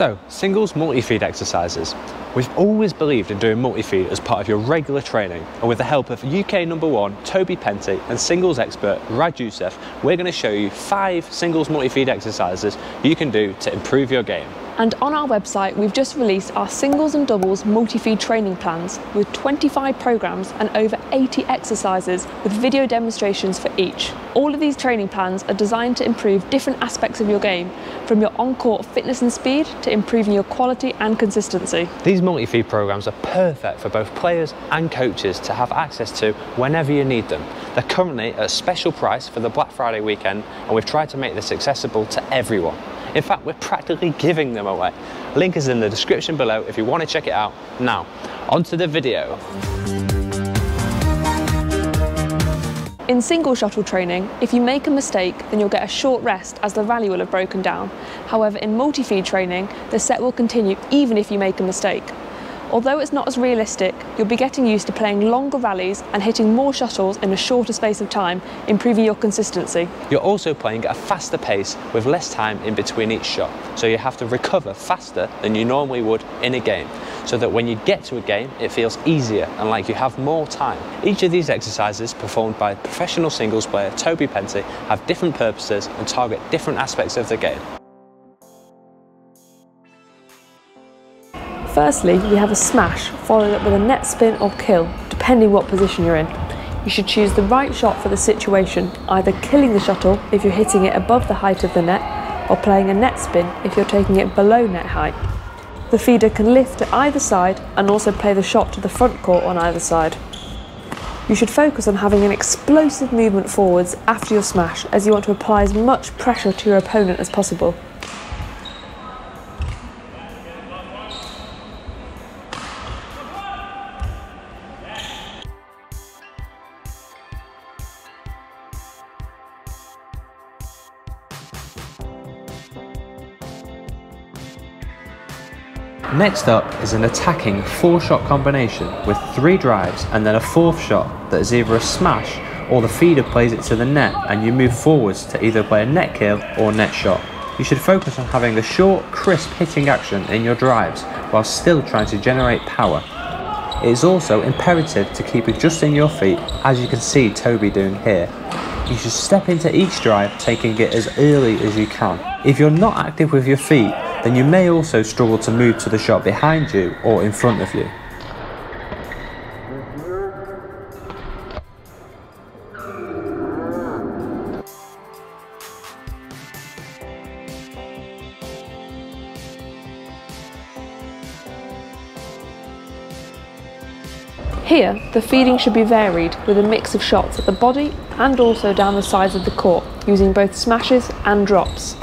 So, singles multi-feed exercises. We've always believed in doing multi-feed as part of your regular training, and with the help of UK number one Toby Penty and singles expert Raj Ouseph, we're going to show you five singles multi-feed exercises you can do to improve your game. And on our website, we've just released our singles and doubles multi-feed training plans with 25 programs and over 80 exercises with video demonstrations for each. All of these training plans are designed to improve different aspects of your game, from your on-court fitness and speed to improving your quality and consistency. These multi-feed programs are perfect for both players and coaches to have access to whenever you need them. They're currently at a special price for the Black Friday weekend, and we've tried to make this accessible to everyone. In fact, we're practically giving them away. Link is in the description below if you want to check it out. Now, onto the video. In single shuttle training, if you make a mistake, then you'll get a short rest as the rally will have broken down. However, in multi-feed training, the set will continue even if you make a mistake. Although it's not as realistic, you'll be getting used to playing longer rallies and hitting more shuttles in a shorter space of time, improving your consistency. You're also playing at a faster pace with less time in between each shot, so you have to recover faster than you normally would in a game, so that when you get to a game, it feels easier and like you have more time. Each of these exercises, performed by professional singles player Toby Penty, have different purposes and target different aspects of the game. Firstly, we have a smash, followed up with a net spin or kill, depending what position you're in. You should choose the right shot for the situation, either killing the shuttle if you're hitting it above the height of the net, or playing a net spin if you're taking it below net height. The feeder can lift to either side and also play the shot to the front court on either side. You should focus on having an explosive movement forwards after your smash as you want to apply as much pressure to your opponent as possible. Next up is an attacking four shot combination with three drives and then a fourth shot that is either a smash or the feeder plays it to the net and you move forwards to either play a net kill or net shot. You should focus on having a short, crisp hitting action in your drives while still trying to generate power. It is also imperative to keep adjusting your feet as you can see Toby doing here. You should step into each drive taking it as early as you can. If you're not active with your feet, then you may also struggle to move to the shot behind you or in front of you. Here, the feeding should be varied with a mix of shots at the body and also down the sides of the court, using both smashes and drops.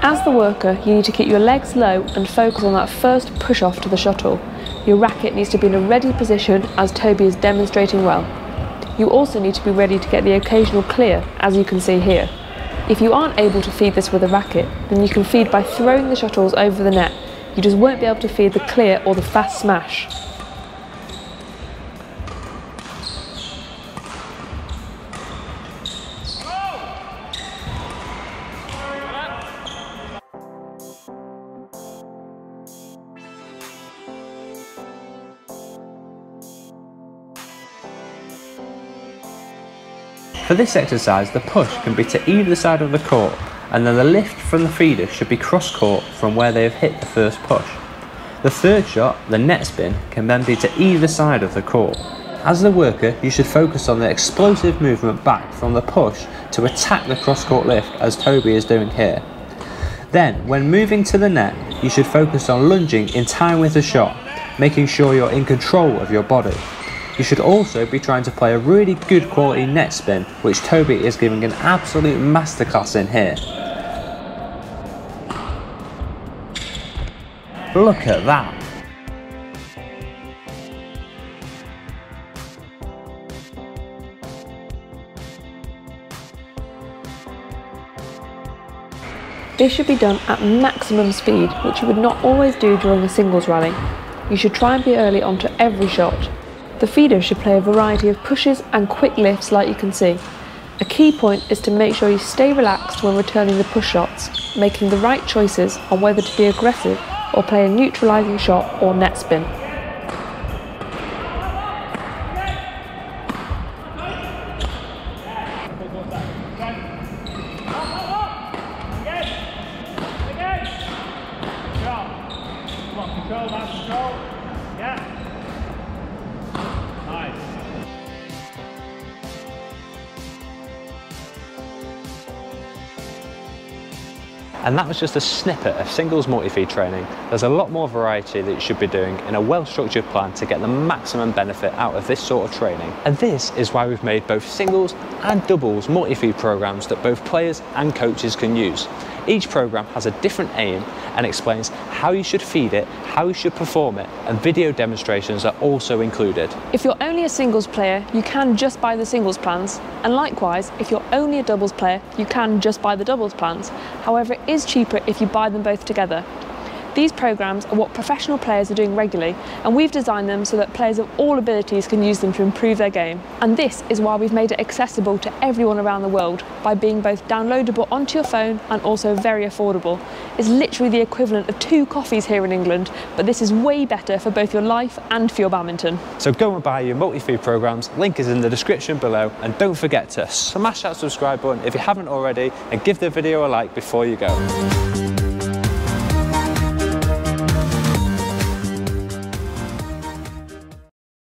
As the worker, you need to keep your legs low and focus on that first push off to the shuttle. Your racket needs to be in a ready position as Toby is demonstrating well. You also need to be ready to get the occasional clear, as you can see here. If you aren't able to feed this with a racket, then you can feed by throwing the shuttles over the net. You just won't be able to feed the clear or the fast smash. For this exercise, the push can be to either side of the court, and then the lift from the feeder should be cross court from where they have hit the first push. The third shot, the net spin, can then be to either side of the court. As the worker, you should focus on the explosive movement back from the push to attack the cross court lift as Toby is doing here. Then, when moving to the net, you should focus on lunging in time with the shot, making sure you're in control of your body. You should also be trying to play a really good quality net spin, which Toby is giving an absolute masterclass in here. Look at that! This should be done at maximum speed, which you would not always do during a singles rally. You should try and be early onto every shot, the feeder should play a variety of pushes and quick lifts like you can see. A key point is to make sure you stay relaxed when returning the push shots. making the right choices on whether to be aggressive or play a neutralising shot or net spin. And that was just a snippet of singles multi-feed training. There's a lot more variety that you should be doing in a well-structured plan to get the maximum benefit out of this sort of training. And this is why we've made both singles and doubles multi-feed programs that both players and coaches can use. Each program has a different aim and explains how you should feed it, how you should perform it, and video demonstrations are also included. If you're only a singles player, you can just buy the singles plans, and likewise, if you're only a doubles player, you can just buy the doubles plans. However, it is cheaper if you buy them both together. These programs are what professional players are doing regularly, and we've designed them so that players of all abilities can use them to improve their game. And this is why we've made it accessible to everyone around the world by being both downloadable onto your phone and also very affordable. It's literally the equivalent of two coffees here in England, but this is way better for both your life and for your badminton. So go and buy your multi-feed programs, link is in the description below, and don't forget to smash that subscribe button if you haven't already, and give the video a like before you go.